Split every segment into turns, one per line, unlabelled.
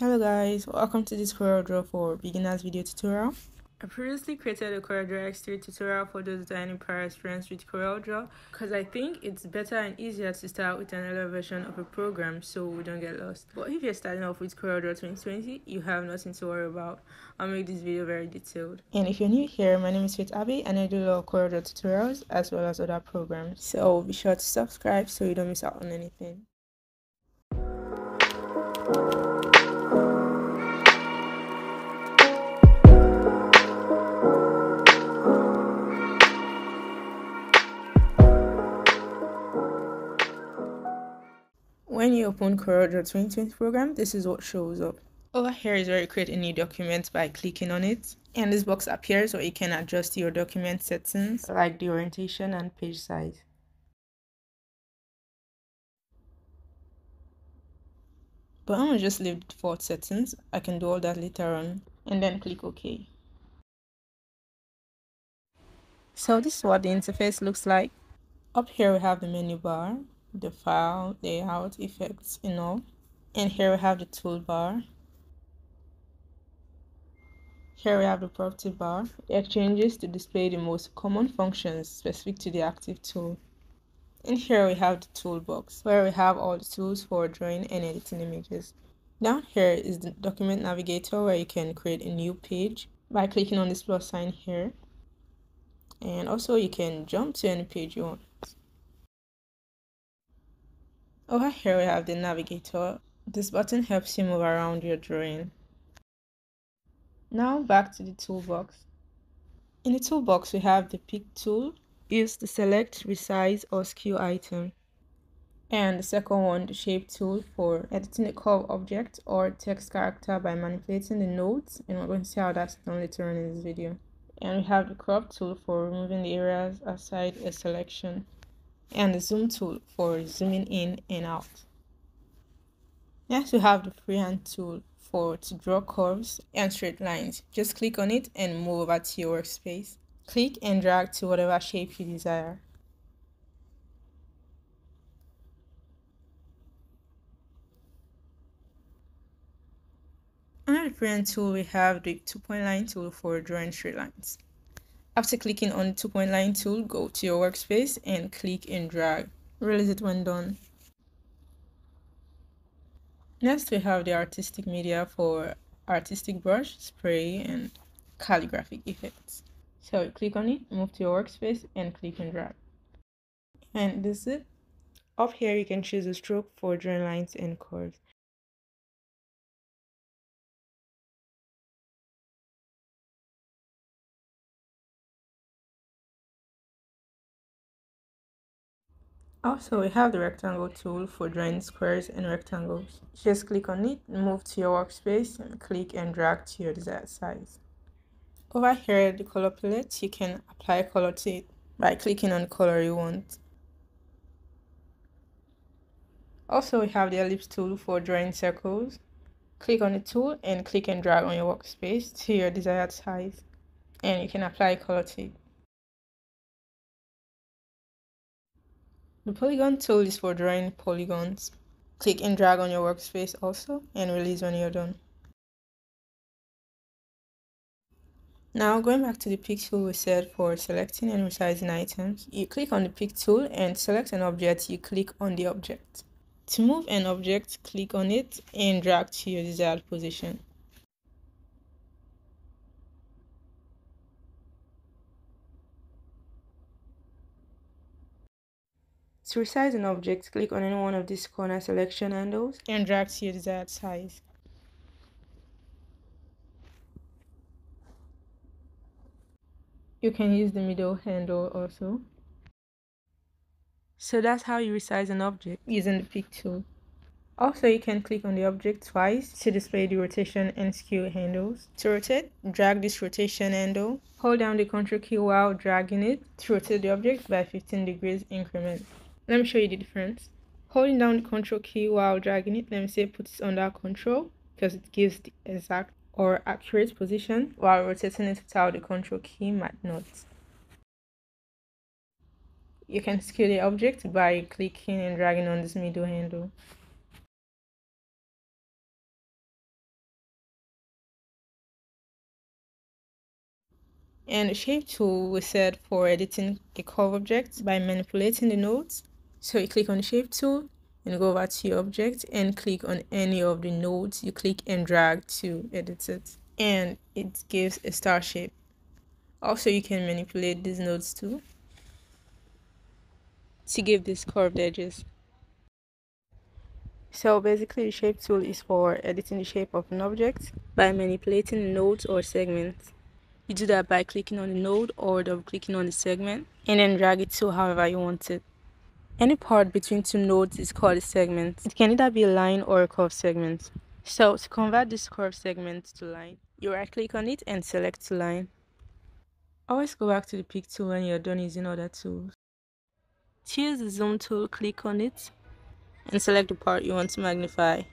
Hello guys, welcome to this CorelDRAW for beginners video tutorial. I previously created a CorelDRAW X3 tutorial for those that are any prior experience with CorelDRAW because I think it's better and easier to start with another version of a program so we don't get lost. But if you're starting off with CorelDRAW 2020, you have nothing to worry about. I'll make this video very detailed. And if you're new here, my name is Faith Abbey and I do a lot of CorelDRAW tutorials as well as other programs. So be sure to subscribe so you don't miss out on anything. When you open CorelDRAW 2020 program, this is what shows up. Over here is where you create a new document by clicking on it. And this box appears where you can adjust your document settings like the orientation and page size. But I'm gonna just leave the default settings. I can do all that later on and then click OK. So this is what the interface looks like. Up here we have the menu bar the file layout effects you know. And here we have the toolbar. Here we have the property bar. It changes to display the most common functions specific to the active tool. And here we have the toolbox where we have all the tools for drawing and editing images. Down here is the document navigator where you can create a new page by clicking on this plus sign here. And also you can jump to any page you want over here we have the navigator. This button helps you move around your drawing. Now back to the toolbox. In the toolbox we have the pick tool used to select, resize or skew item. And the second one, the shape tool for editing a curve object or text character by manipulating the nodes and we're going to see how that's done later on in this video. And we have the crop tool for removing the areas outside a selection and the zoom tool for zooming in and out. Next we have the freehand tool for to draw curves and straight lines. Just click on it and move over to your workspace. Click and drag to whatever shape you desire. Under the freehand tool, we have the two-point line tool for drawing straight lines. After clicking on the two point line tool, go to your workspace and click and drag. Release it when done. Next, we have the artistic media for artistic brush, spray, and calligraphic effects. So click on it, move to your workspace, and click and drag. And this is it. Up here, you can choose a stroke for drawing lines and curves. Also, we have the rectangle tool for drawing squares and rectangles. Just click on it, move to your workspace, and click and drag to your desired size. Over here, the color palette, you can apply color to it by clicking on the color you want. Also, we have the ellipse tool for drawing circles. Click on the tool and click and drag on your workspace to your desired size, and you can apply color to it. The polygon tool is for drawing polygons. Click and drag on your workspace also and release when you're done. Now going back to the pick tool we said for selecting and resizing items, you click on the pick tool and select an object, you click on the object. To move an object, click on it and drag to your desired position. To resize an object, click on any one of these corner selection handles and drag to your desired size. You can use the middle handle also. So that's how you resize an object using the pick tool. Also, you can click on the object twice to display the rotation and skew handles. To rotate, drag this rotation handle. Hold down the control key while dragging it to rotate the object by 15 degrees increment let me show you the difference. Holding down the control key while dragging it let me say put it under control because it gives the exact or accurate position while rotating it without the control key might not. You can scale the object by clicking and dragging on this middle handle. And the shape tool we set for editing a curve object by manipulating the nodes so you click on the shape tool and go over to your object and click on any of the nodes you click and drag to edit it. And it gives a star shape. Also, you can manipulate these nodes too to give these curved edges. So basically the shape tool is for editing the shape of an object by manipulating nodes or segments. You do that by clicking on the node or double clicking on the segment and then drag it to however you want it. Any part between two nodes is called a segment. It can either be a line or a curved segment. So to convert this curved segment to line, you right click on it and select to line. Always go back to the pick tool when you're done using other tools. To use the zoom tool, click on it and select the part you want to magnify. To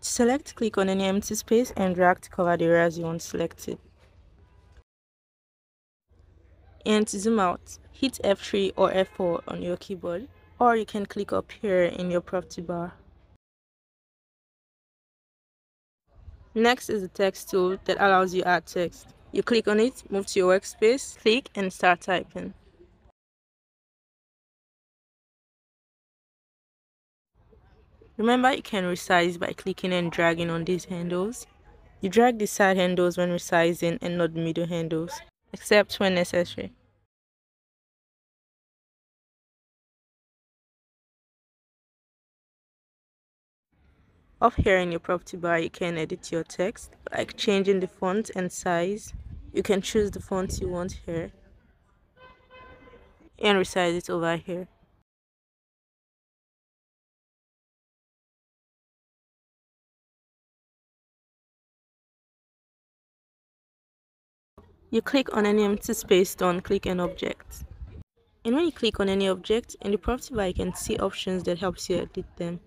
select, click on any empty space and drag to cover the areas you want selected. And to zoom out, hit F3 or F4 on your keyboard, or you can click up here in your property bar. Next is the text tool that allows you add text. You click on it, move to your workspace, click and start typing. Remember you can resize by clicking and dragging on these handles. You drag the side handles when resizing and not the middle handles, except when necessary. Up here in your property bar, you can edit your text, like changing the font and size. You can choose the font you want here and resize it over here. You click on any empty space to unclick an object. And when you click on any object, in the property bar you can see options that helps you edit them.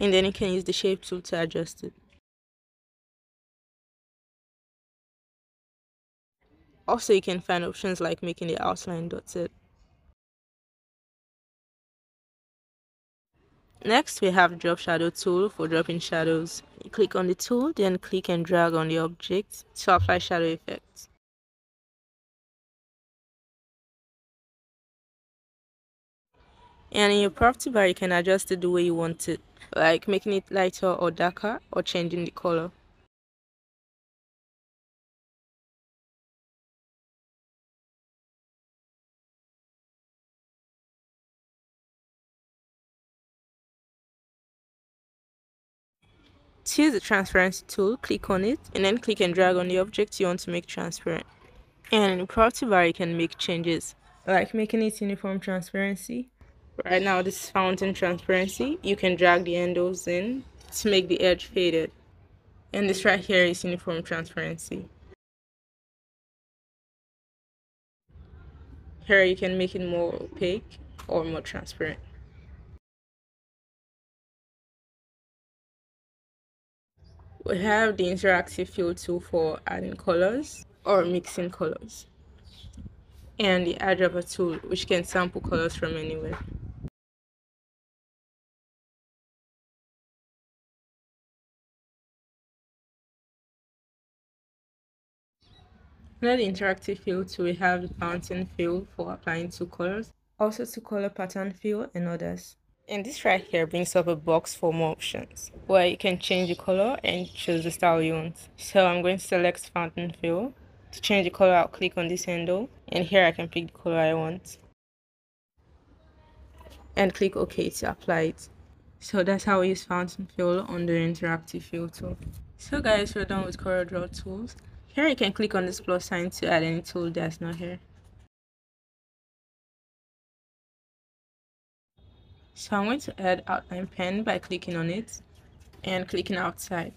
And then you can use the shape tool to adjust it. Also, you can find options like making the outline dotted. Next, we have the drop shadow tool for dropping shadows. You click on the tool, then click and drag on the object to apply shadow effects. And in your property bar, you can adjust it the way you want it, like making it lighter or darker or changing the color. To use the transparency tool, click on it and then click and drag on the object you want to make transparent. And in the property bar, you can make changes, like making it uniform transparency. Right now, this is fountain transparency. You can drag the handles in to make the edge faded. And this right here is uniform transparency. Here you can make it more opaque or more transparent. we have the interactive fill tool for adding colors or mixing colors and the eyedropper tool which can sample colors from anywhere Under the interactive fill tool, we have the fountain fill for applying two colors, also two color pattern fill and others. And this right here brings up a box for more options where you can change the color and choose the style you want. So I'm going to select fountain fill. To change the color, I'll click on this handle and here I can pick the color I want. And click OK to apply it. So that's how we use fountain fill on the interactive fill tool. So guys, we're done with CorelDRAW tools. Here you can click on this plus sign to add any tool that's not here. So I'm going to add outline pen by clicking on it and clicking outside.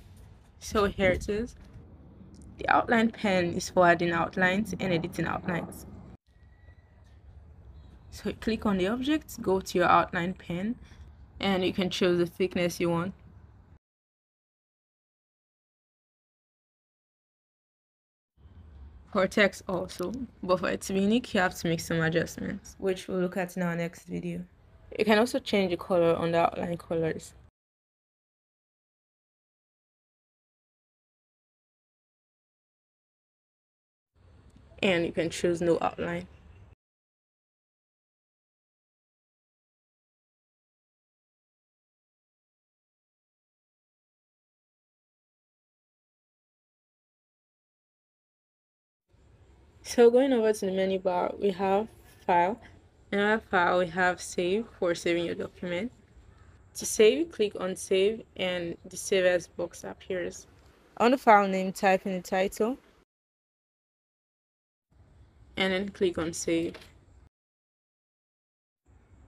So here it is. The outline pen is for adding outlines and editing outlines. So click on the object, go to your outline pen, and you can choose the thickness you want. For text also, but for it to be unique, you have to make some adjustments, which we'll look at in our next video. You can also change the color on the outline colors. and you can choose no outline. So going over to the menu bar, we have file. In our file, we have save for saving your document. To save, click on save and the save as box appears. On the file name, type in the title and then click on save.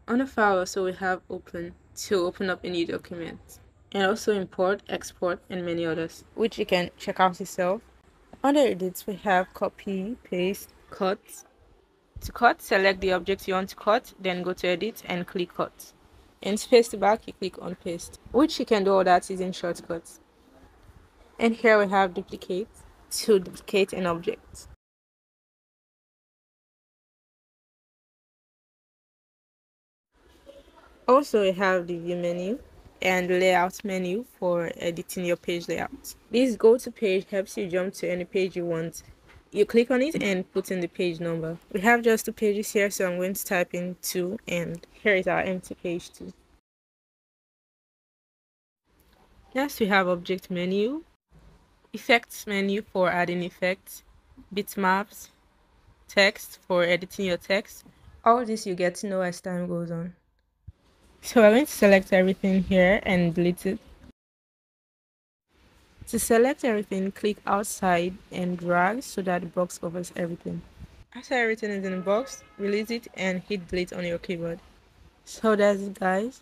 On the file also we have open to open up any document and also import, export and many others which you can check out yourself. Under edits we have copy, paste, cut. To cut, select the object you want to cut, then go to edit and click cut. And to paste back, you click on paste, which you can do all that using shortcuts. And here we have duplicate to duplicate an object. Also, we have the view menu and layout menu for editing your page layout. This go to page helps you jump to any page you want. You click on it and put in the page number. We have just two pages here, so I'm going to type in 2 and here is our empty page 2. Next we have object menu, effects menu for adding effects, bitmaps, text for editing your text. All this you get to know as time goes on. So we're going to select everything here and delete it. To select everything, click outside and drag so that the box covers everything. After everything is in the box, release it and hit delete on your keyboard. So that's it guys.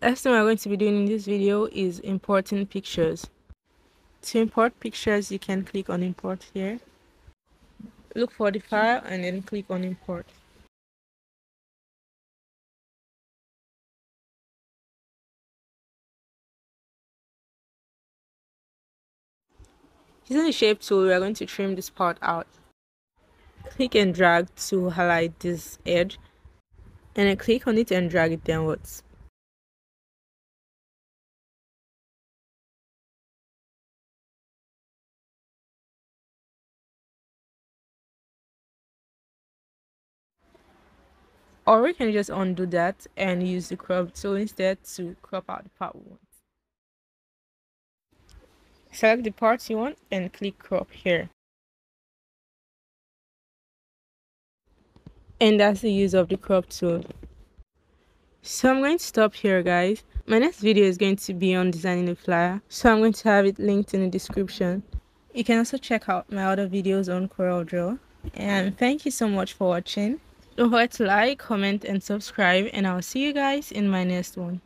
Last thing we're going to be doing in this video is importing pictures. To import pictures, you can click on import here. Look for the file and then click on import. Using the shape tool, we are going to trim this part out. Click and drag to highlight this edge and then click on it and drag it downwards. Or we can just undo that and use the crop tool instead to crop out the part we want. Select the parts you want and click crop here. And that's the use of the crop tool. So I'm going to stop here guys. My next video is going to be on designing a flyer. So I'm going to have it linked in the description. You can also check out my other videos on CorelDRAW. And thank you so much for watching. Don't forget to like, comment and subscribe and I'll see you guys in my next one.